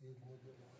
Save me, Lord.